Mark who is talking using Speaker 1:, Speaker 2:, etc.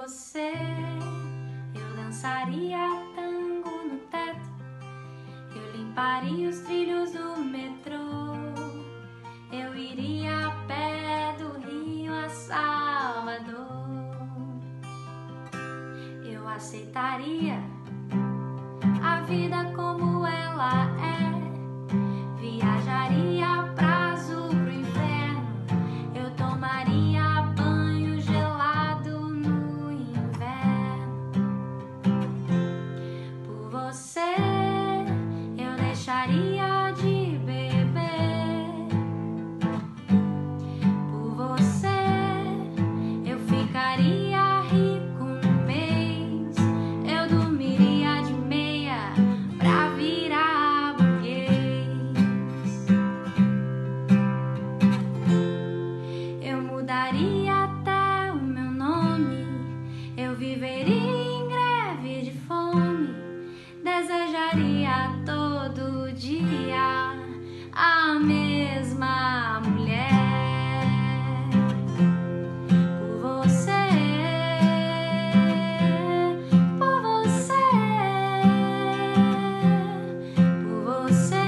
Speaker 1: você, eu dançaria tango no teto, eu limparia os trilhos do metrô, eu iria a pé do Rio a Salvador, eu aceitaria Por você, eu deixaria de beber. Por você, eu ficaria rico um mês. Eu dormiria de meia pra virar burguês. Eu mudaria até o meu nome, eu viveria. say